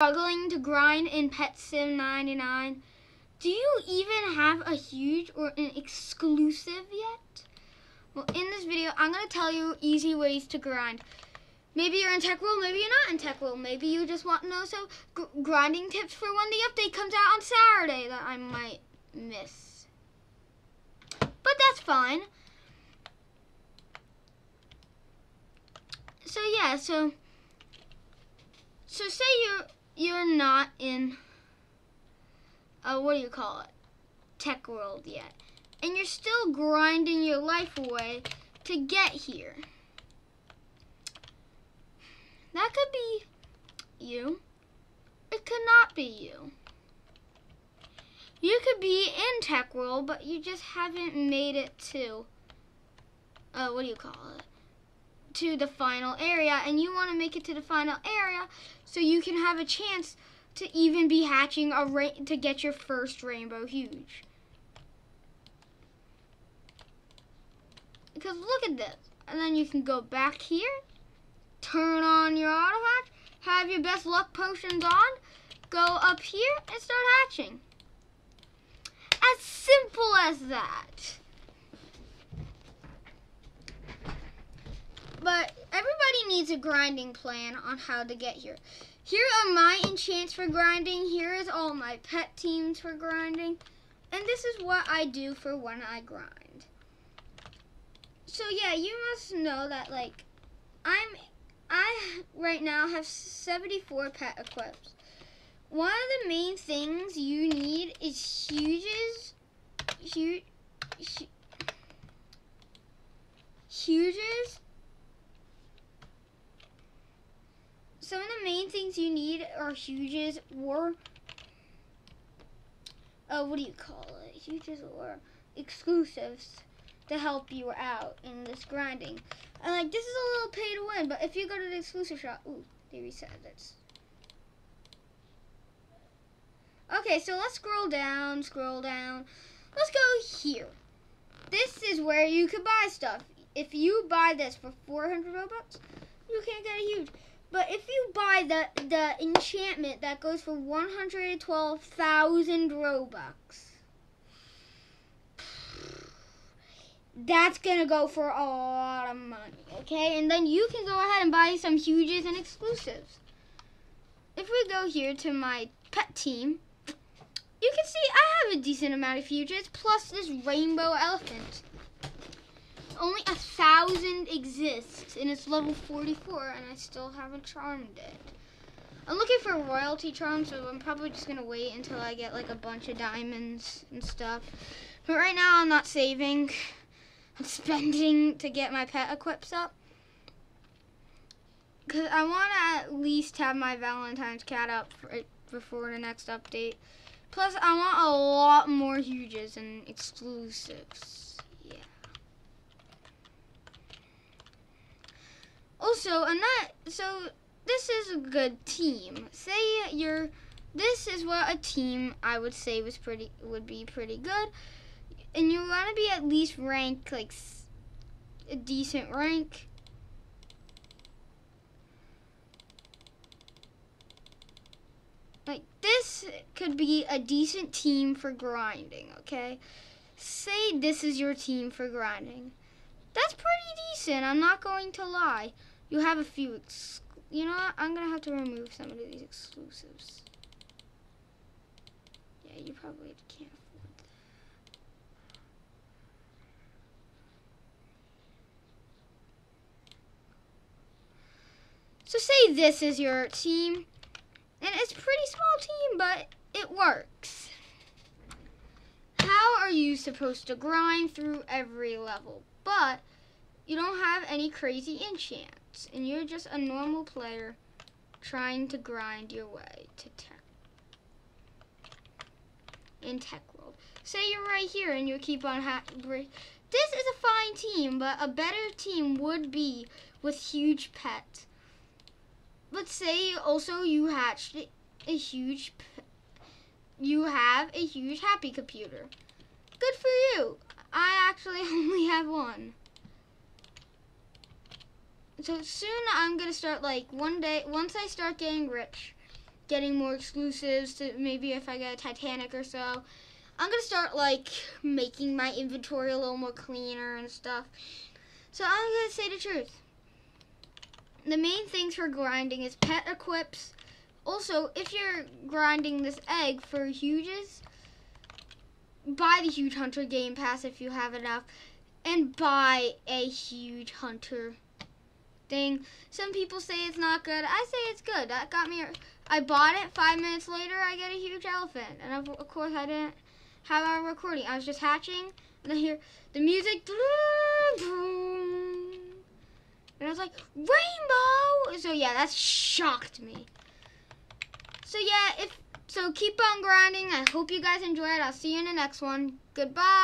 struggling to grind in Pet Sim 99? Do you even have a huge or an exclusive yet? Well, in this video, I'm going to tell you easy ways to grind. Maybe you're in Tech World, maybe you're not in Tech World. Maybe you just want to know some grinding tips for when the update comes out on Saturday that I might miss. But that's fine. So yeah, so so say you're you're not in uh, what do you call it? Tech world yet. And you're still grinding your life away to get here. That could be you. It could not be you. You could be in Tech World, but you just haven't made it to, uh, what do you call it? To the final area, and you want to make it to the final area so you can have a chance to even be hatching a ra to get your first rainbow huge. Because look at this. And then you can go back here, turn on your auto hatch, have your best luck potions on, go up here and start hatching. As simple as that. But everybody needs a grinding plan on how to get here. Here are my enchants for grinding. Here is all my pet teams for grinding. And this is what I do for when I grind. So yeah, you must know that like I'm I right now have 74 pet equips. One of the main things you need is huges, huge, huges, some of the main things you need are huges or uh, what do you call it? Huges or exclusives to help you out in this grinding. And like this is a little pay to win, but if you go to the exclusive shop, ooh, they reset this. Okay, so let's scroll down, scroll down. Let's go here. This is where you could buy stuff. If you buy this for 400 Robux, you can't get a huge. But if you buy the the enchantment that goes for 112,000 Robux, that's gonna go for a lot of money, okay? And then you can go ahead and buy some huges and exclusives. If we go here to my pet team, you can see I have a decent amount of huges plus this rainbow elephant only a thousand exists, and it's level 44, and I still haven't charmed it. I'm looking for royalty charms, so I'm probably just going to wait until I get like a bunch of diamonds and stuff. But right now I'm not saving. I'm spending to get my pet equips up. Because I want to at least have my Valentine's cat up for, eh, before the next update. Plus, I want a lot more huges and exclusives. Also, and not so this is a good team. Say you're this is what a team I would say was pretty would be pretty good. And you want to be at least ranked like a decent rank. Like this could be a decent team for grinding, okay? Say this is your team for grinding. That's pretty decent, I'm not going to lie. You have a few, you know what, I'm going to have to remove some of these exclusives. Yeah, you probably can't afford that. So say this is your team, and it's a pretty small team, but it works. How are you supposed to grind through every level? But you don't have any crazy enchants, and you're just a normal player trying to grind your way to tech in tech world. Say you're right here and you keep on ha- this is a fine team, but a better team would be with huge pets. But say also you hatched a huge, you have a huge happy computer. Good for you. I actually only have one so soon I'm gonna start like one day once I start getting rich getting more exclusives to maybe if I get a Titanic or so. I'm gonna start like making my inventory a little more cleaner and stuff. So I'm gonna say the truth. The main things for grinding is pet equips. Also, if you're grinding this egg for huges, buy the huge hunter game pass if you have enough, and buy a huge hunter thing. Some people say it's not good. I say it's good. That got me. I bought it. Five minutes later, I get a huge elephant, and of, course, I didn't have a recording. I was just hatching, and I hear the music. And I was like, rainbow! So yeah, that shocked me. So yeah, if so keep on grinding. I hope you guys enjoy it. I'll see you in the next one. Goodbye.